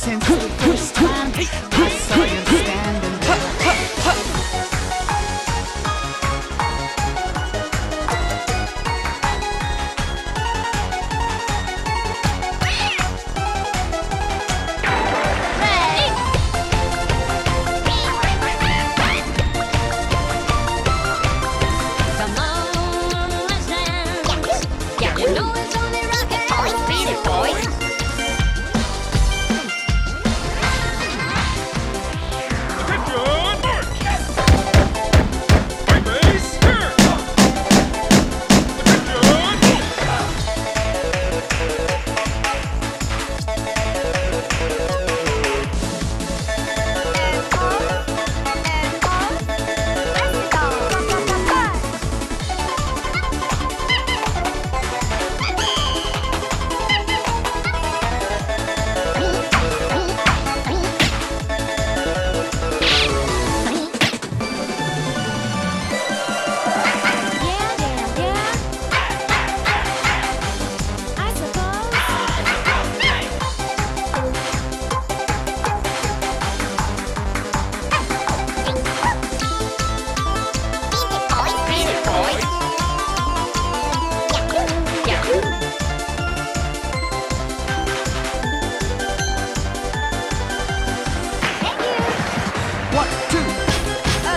since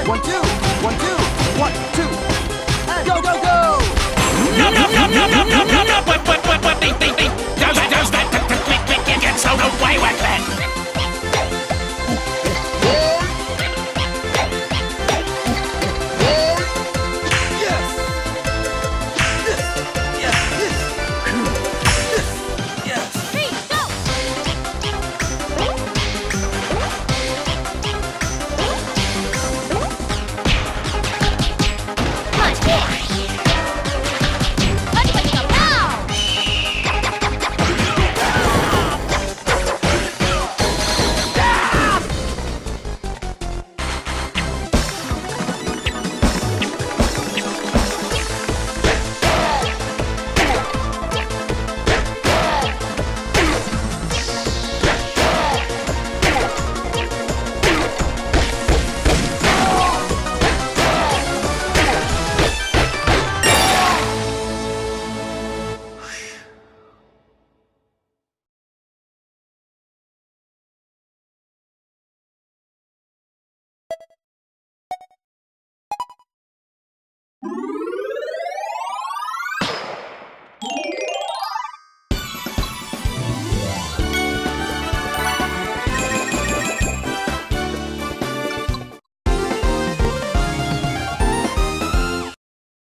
you